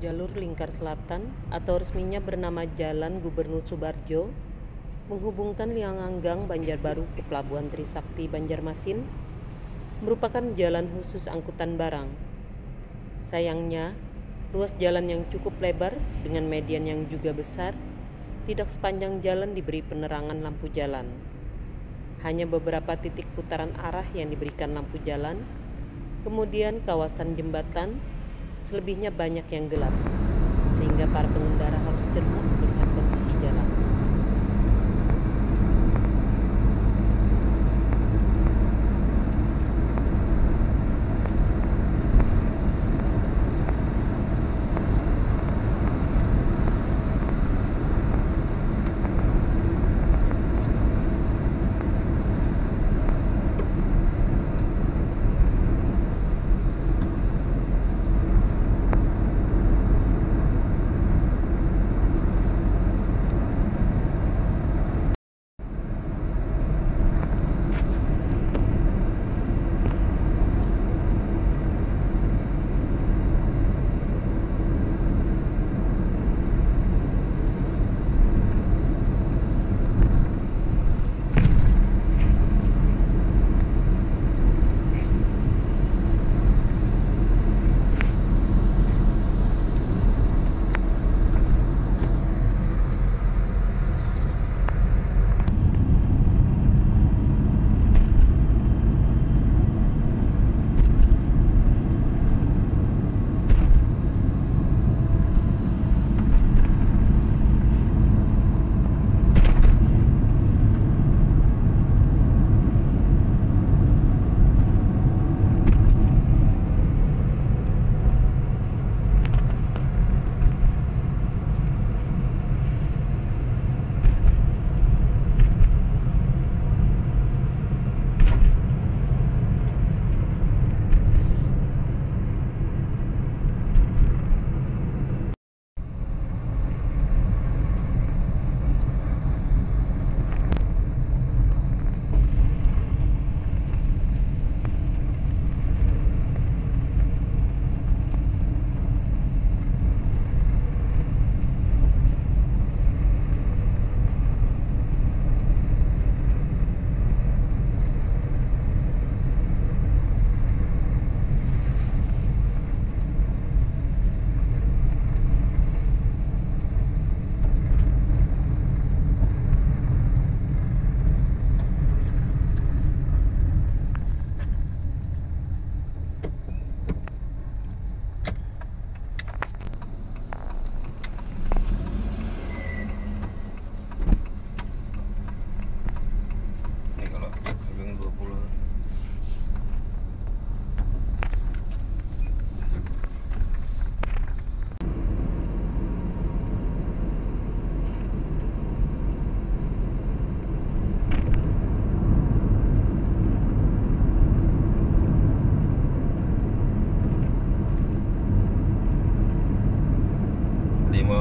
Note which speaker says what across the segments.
Speaker 1: Jalur Lingkar Selatan atau resminya bernama Jalan Gubernur Subarjo menghubungkan Lianganggang Banjarbaru ke Pelabuhan Trisakti Banjarmasin merupakan jalan khusus angkutan barang. Sayangnya, ruas jalan yang cukup lebar dengan median yang juga besar tidak sepanjang jalan diberi penerangan lampu jalan. Hanya beberapa titik putaran arah yang diberikan lampu jalan, kemudian kawasan jembatan selebihnya banyak yang gelap, sehingga para pengendara harus cermat melihat kondisi jalan.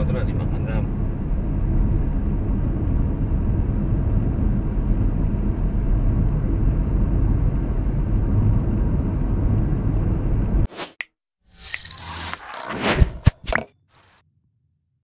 Speaker 1: 在那地方。